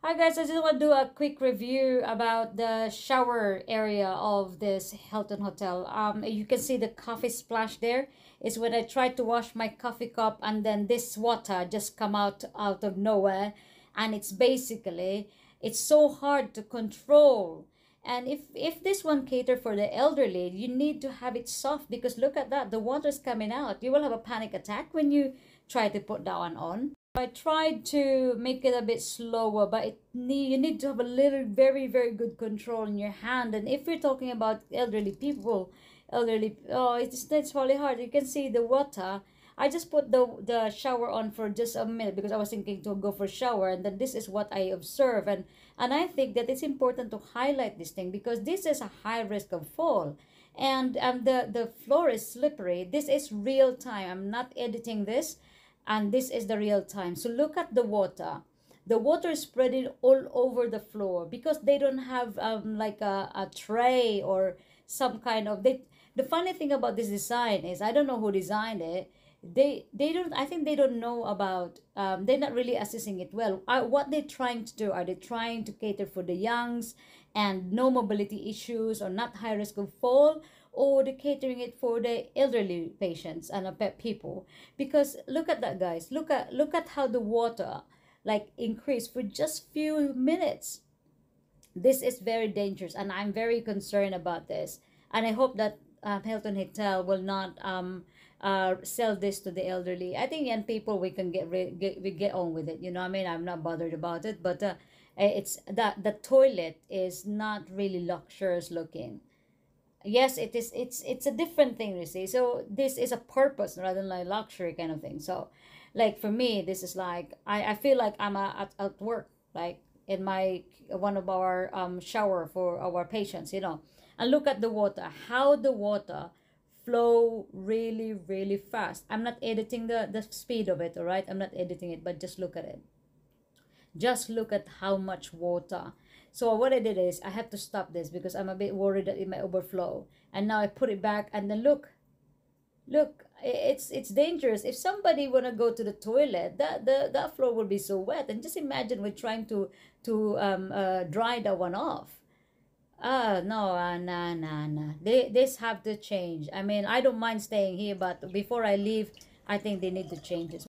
Hi guys, I just want to do a quick review about the shower area of this Hilton Hotel. Um, you can see the coffee splash there. Is when I tried to wash my coffee cup and then this water just come out out of nowhere. And it's basically it's so hard to control. And if if this one cater for the elderly you need to have it soft because look at that the water's coming out. You will have a panic attack when you try to put that one on I tried to make it a bit slower, but it need, you need to have a little, very, very good control in your hand. And if you're talking about elderly people, elderly, oh, it's, it's really hard. You can see the water. I just put the, the shower on for just a minute because I was thinking to go for shower. And then this is what I observe. And, and I think that it's important to highlight this thing because this is a high risk of fall. And um, the, the floor is slippery. This is real time. I'm not editing this and this is the real time. So look at the water. The water is spreading all over the floor because they don't have um, like a, a tray or some kind of they the funny thing about this design is i don't know who designed it they they don't i think they don't know about um, they're not really assessing it well. Uh, what they're trying to do are they trying to cater for the youngs and no mobility issues or not high risk of fall or the catering it for the elderly patients and people? Because look at that guys. Look at look at how the water like increased for just few minutes. This is very dangerous and i'm very concerned about this. And i hope that um, hilton hotel will not um uh sell this to the elderly. I think young people we can get, re- get we get on with it you know i mean? I'm not bothered about it but uh, it's that the toilet is not really luxurious looking. Yes it is it's it's a different thing you see? So this is a purpose rather than like luxury kind of thing. So like for me this is like i, I feel like i'm a, at, at work like in my one of our um shower for our patients you know? And look at the water. How the water flow really really fast i'm not editing the the speed of it all right i'm not editing it but just look at it just look at how much water so what I did is I had to stop this because I'm a bit worried that it might overflow. And now I put it back and then look, look, it's it's dangerous. If somebody wanna go to the toilet, that the that floor will be so wet. And just imagine we're trying to to um uh, dry that one off. Uh, no, uh, nah, nah, nah. They this have to change. I mean, I don't mind staying here, but before I leave, I think they need to change it.